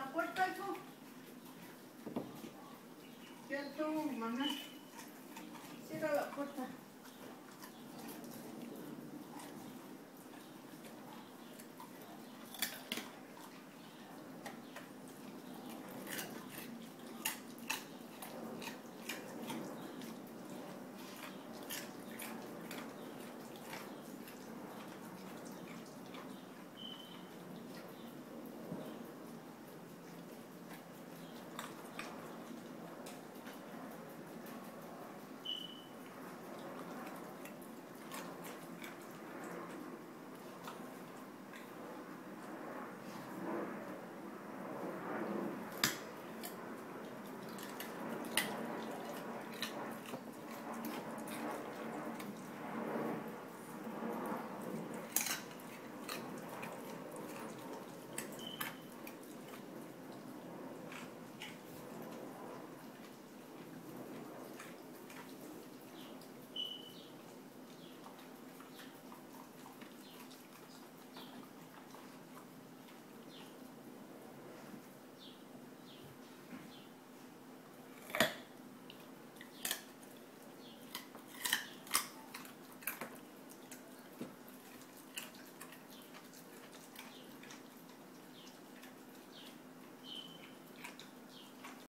la puerta, hijo. ¿Cierto, mamá? Cierra la puerta.